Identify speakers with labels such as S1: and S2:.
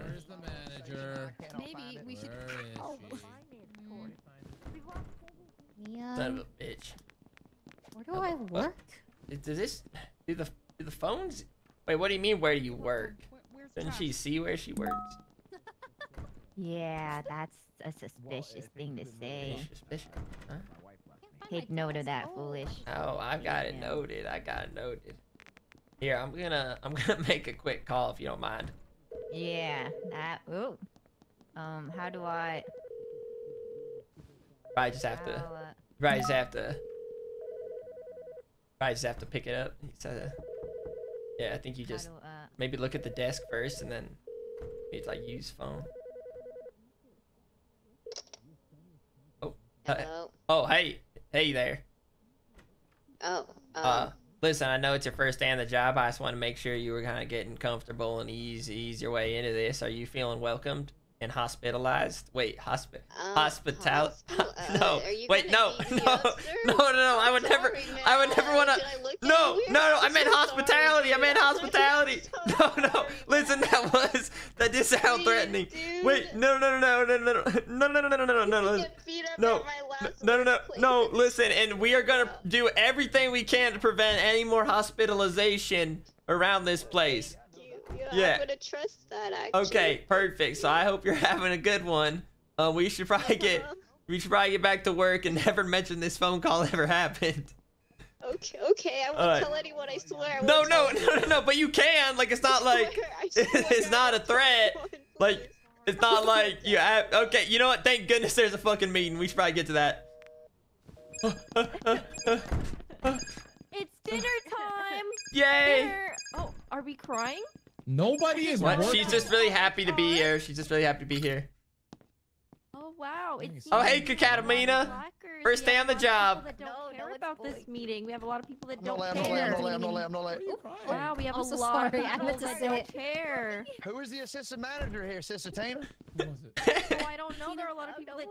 S1: Where's the manager?
S2: Maybe we should.
S1: Where is
S2: Oh,
S1: she?
S3: Son
S2: Mia,
S3: of a bitch.
S2: where do I work?
S3: Does this do the do the phones? Wait, what do you mean? Where do you work? Doesn't she see where she works?
S4: Yeah, that's a suspicious thing to say.
S3: Suspicious. Huh?
S4: Take note of that, foolish.
S3: Oh, I've got it noted. I got it noted. Here, I'm gonna I'm gonna make a quick call if you don't mind.
S4: Yeah, that. Ooh. Um, how do I?
S3: Probably just have to.
S4: uh,
S3: Probably just have to. Probably just have to pick it up. He said, uh, yeah, I think you just
S4: do, uh,
S3: maybe look at the desk first and then maybe like use phone. Oh, uh,
S5: Hello.
S3: oh, hey, hey there.
S5: Oh. Um,
S3: Uh, listen, I know it's your first day on the job. I just want to make sure you were kind of getting comfortable and ease ease your way into this. Are you feeling welcomed and hospitalized? Wait, hospi-
S5: um,
S3: hospital?
S5: hospital- uh,
S3: no,
S5: are you
S3: wait, no, no,
S5: up, sir?
S3: no, no, no. I would never,
S5: Sorry,
S3: I would never want to. No, no, no. I meant
S5: so
S3: hospitality. I
S5: sorry,
S3: meant.
S5: I'm
S3: hospitality.
S5: so
S3: No, no.
S5: sorry,
S3: Listen, that was that did sound
S5: Please,
S3: threatening.
S5: dude.
S3: Wait, no, no, no, no, no, no, no, no, no, no, no, no, no, no, no.
S5: You get beat up
S3: No, no, no, no,
S5: workplace.
S3: no. Listen, and we are gonna do everything we can to prevent any more hospitalization around this place.
S5: You,
S3: Yeah.
S5: I'm gonna trust that. Actually.
S3: Okay, perfect. So I hope you're having a good one. Uh, we should probably get we should probably get back to work and never mention this phone call ever happened.
S5: Okay, okay. I won't
S3: Alright.
S5: tell anyone. I swear. I
S3: No, no, no, no, no. But you can. Like it's not like
S5: swear,
S3: it's not a threat. Like. It's not like you have. Okay, you know what? Thank goodness there's a fucking meeting. We should probably get to that.
S6: It's dinner time.
S3: Yay!
S6: Dinner. Oh, are we crying?
S1: Nobody is
S3: What? She's just really happy to be here. She's just really happy to be here.
S6: Oh wow! It's
S3: Oh, hey,
S6: we have a lot of
S3: Katamina. First day on the
S6: a lot of
S3: job.
S4: No,
S6: about this meeting. We have a lot of people that
S7: I'm
S6: don't
S7: care. I'm
S6: not
S7: late, I'm not late, I'm not late, I'm not late.
S6: Wow, we have
S2: I'm
S6: a
S2: so
S6: lot
S2: sorry.
S6: of people
S2: I
S6: that don't
S2: it.
S6: care.
S7: Who is the assistant manager here, Sister
S1: Tina?
S6: oh, I don't know. There are a lot of people that